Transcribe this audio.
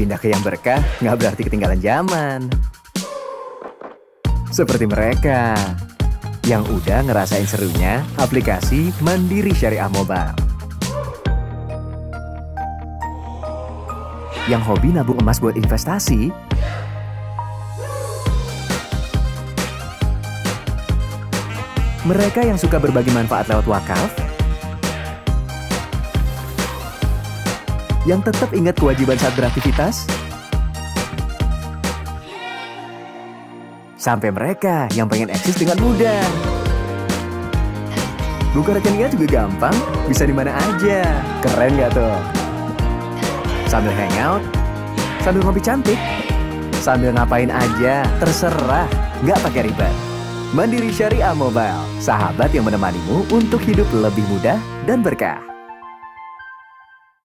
Pindah ke yang berkah nggak berarti ketinggalan zaman. Seperti mereka yang udah ngerasain serunya aplikasi Mandiri Syariah Mobile. Yang hobi nabung emas buat investasi, mereka yang suka berbagi manfaat lewat wakaf, yang tetap ingat kewajiban saat beraktivitas, sampai mereka yang pengen eksis dengan mudah. Buka rekeningnya juga gampang, bisa di mana aja. Keren nggak tuh? Sambil hangout, sambil ngopi cantik, sambil ngapain aja, terserah, nggak pakai ribet. Mandiri Syariah Mobile, sahabat yang menemanimu untuk hidup lebih mudah dan berkah.